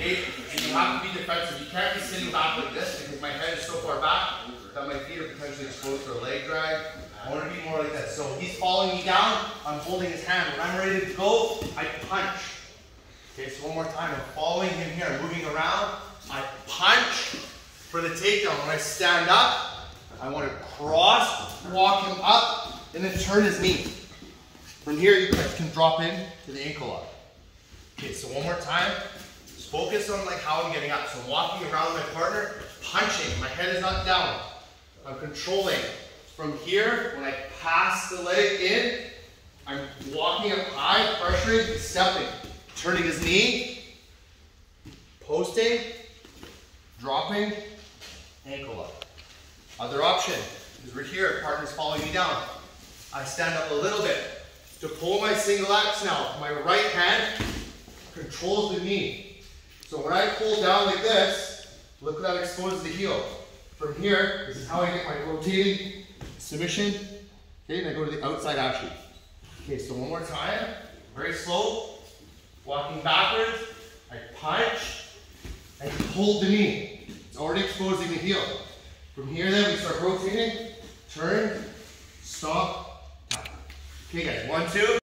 Okay? And you have to be defensive. You can't be sitting back like this because my head is so far back that my feet are potentially exposed for a leg drag. I want to be more like that. So he's following me down. I'm holding his hand. When I'm ready to go, I punch. Okay, so one more time. I'm following him here. I'm moving around. I punch for the takedown. When I stand up, I want to cross, walk him up, and then turn his knee. From here, you can drop in to the ankle lock. Okay, so one more time. Focus on like how I'm getting up. So walking around my partner, punching. My head is not down. I'm controlling. From here, when I pass the leg in, I'm walking up high, pressuring, stepping. Turning his knee, posting, dropping, ankle up. Other option is we're here, partner's following me down. I stand up a little bit. To pull my single X now, my right hand controls the knee. So when I pull down like this, look at that exposes the heel. From here, this is how I get my rotating submission. Okay, and I go to the outside actually. Okay, so one more time, very slow. Walking backwards, I punch, I hold the knee. It's already exposing the heel. From here then, we start rotating, turn, stop, tap. Okay guys, one, two.